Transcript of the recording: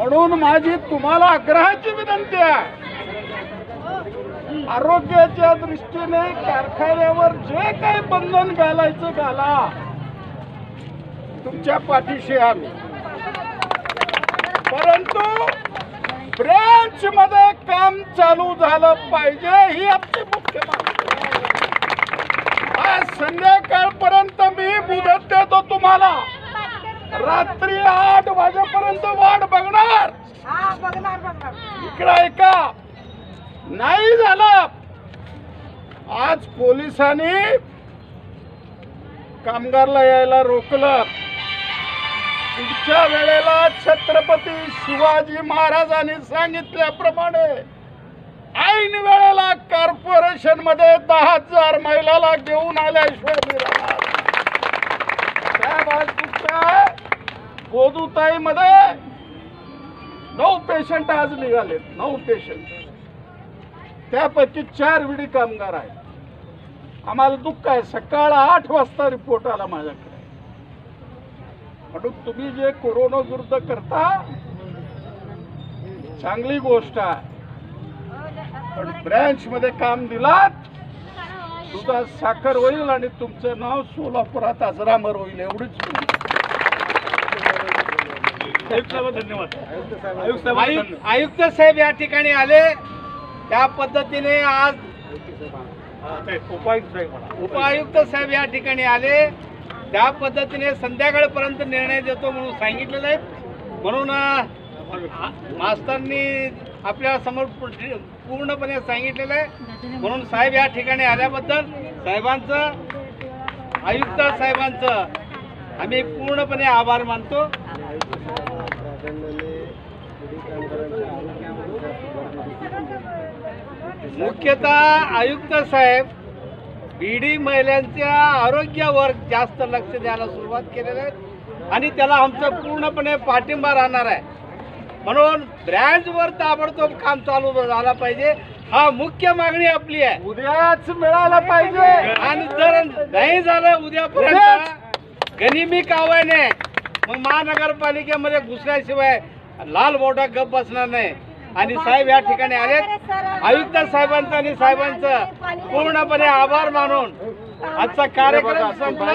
म्हणून माझी तुम्हाला आग्रहाची विनंती आहे. आरोग्याच्या दृष्टीने कारखान्यावर जे काही बंधन घालायचं घाला. तुमच्या पाठीशी आम्ही. परंतु ब्रँच मध्ये काम चालू झालं पाहिजे ही आमची मुख्य मागणी आज संध्याकाळपर्यंत मी मुदत देतो तुम्हाला. रात्री आठ वाजेपर्यंत वाट बघणार. हा बघणार बघणार. इकडं ऐका नाही झालं. आज पोलिसांनी कामगारला यायला रोखलं. पुढच्या वेळेला छत्रपती शिवाजी महाराजांनी सांगितल्याप्रमाणे ऐन वेळेला कॉर्पोरेशनमध्ये दहा हजार महिलाला घेऊन आल्याशिवाय मी राहणार नाही. साहेब आज तुमच्या गोदुताई मध्ये नऊ पेशंट आज निघालेत नऊ पेशंट त्यापैकी चार विडी कामगार आहेत. आम्हाला दुःख आहे सकाळ आठ वाजता रिपोर्ट आला माझ्याकडे. म्हणून तुम्ही जे कोरोना विरुद्ध करता चांगली गोष्ट आहे. पण ब्रँच मध्ये काम दिलात दुधात साखर होईल आणि तुमचं नाव सोलापुरात अजरामर होईल एवढीच धन्यवाद. आयुक्त आयुक्त साहेब या ठिकाणी आले. त्या पद्धतीने आज उपायुक्त साहेब या ठिकाणी आले. त्या पद्धतीने संध्याकाळपर्यंत निर्णय देतो म्हणून सांगितलेलं आहे. म्हणून मास्तरांनी आपल्यासमोर पूर्ण- पूर्णपणे सांगितलेलं आहे. म्हणून साहेब या ठिकाणी आल्याबद्दल साहेबांचं आयुक्त साहेबांचं आम्ही पूर्णपणे आभार मानतो. मुख्यतः आयुक्त साहेब बीडी महिलांच्या आरोग्यावर जास्त लक्ष द्यायला सुरुवात केलेली आहे आणि त्याला आमचं पूर्णपणे पाठिंबा राहणार आहे. म्हणून ब्रँचवर ताबडतोब काम चालू झाला पाहिजे. हा मुख्य मागणी आपली आहे. उद्याच मिळालं पाहिजे. आणि जर नाही झालं उद्यापर्यंत गनिमी कावायने मग महानगरपालिकेमध्ये घुसल्याशिवाय लाल बोटा गप बसणार नाही. आणि साहेब या ठिकाणी आलेत आयुक्त साहेबांचं आणि साहेबांचं पूर्णपणे आभार मानून आजचा कार्यक्रम संपला.